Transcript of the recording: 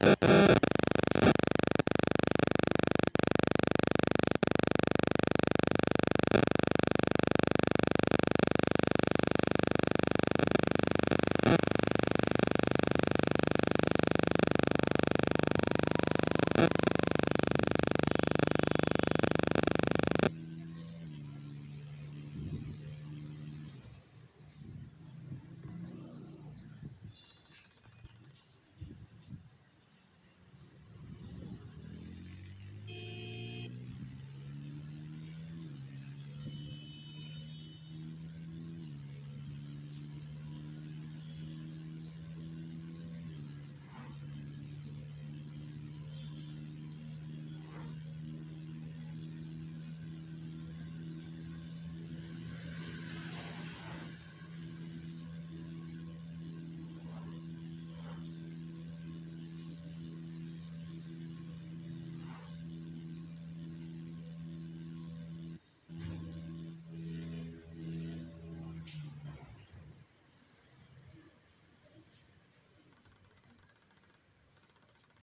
you